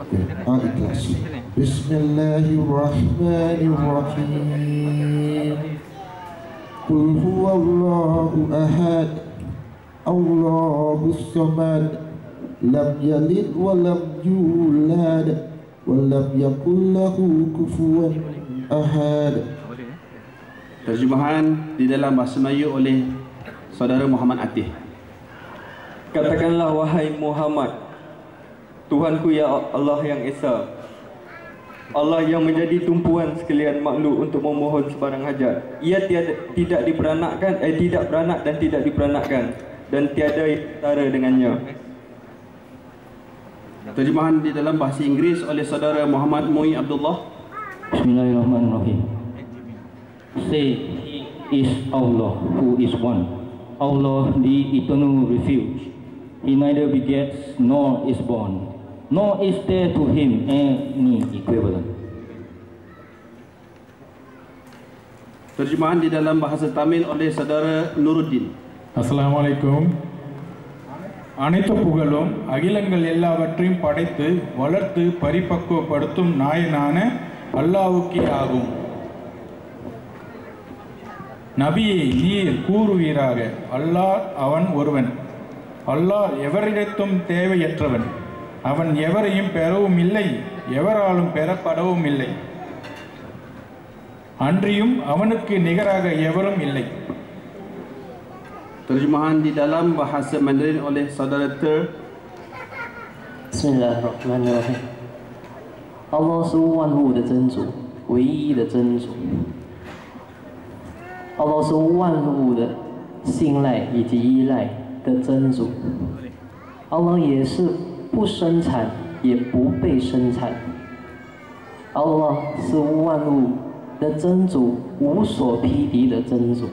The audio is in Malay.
Ah, ikhlas. Bismillahirrahmanirrahim. Qul huwallahu ahad. Allahus samad. Lam yalid wa lam yulad wa lam yakul lahu kufuwan ahad. Terjemahan di dalam bahasa Melayu oleh saudara Muhammad Atih. Katakanlah wahai Muhammad Tuhanku ya Allah yang Esa Allah yang menjadi tumpuan sekalian makhluk untuk memohon sebarang hajat Ia tiada, tidak diperanakkan, eh tidak beranak dan tidak diperanakkan Dan tiada yang setara dengannya Terjemahan di dalam bahasa Inggeris oleh saudara Muhammad Mui Abdullah. Bismillahirrahmanirrahim. Say, He is Allah who is one. Allah the eternal refuge. He neither begets nor is born, nor is there to him any equivalent. Terjemahan di dalam bahasa Tamil oleh saudara Nuruddin. அஸ்ஸலாமு அனைத்து புகழும் அகிலங்கள் எல்லாவற்றையும் படைத்து வளர்த்து பரிபக்குவப்படுத்தும் நாயனான அல்லாவுக்கே ஆகும். நபியை நீர் கூறுவீராக. அல்லாஹ் அவன் ஒருவன். அல்லாஹ் எவரிடத்தும் தேவையற்றவன். அவன் எவரையும் பெறவும் இல்லை எவராலும் பெறப்படவும் இல்லை அன்றியும் அவனுக்கு நிகராக எவரும் இல்லை Terjemahan di dalam bahasa Mandarin oleh saudara Ter 圣人 Rahmanirrahim。Allah 是万物的真主，唯一的真主。Allah 是万物的信赖以及依赖的真主。Allah 也是 不生产也不被生产。Allah 是万物的真主，无所匹敌的真主。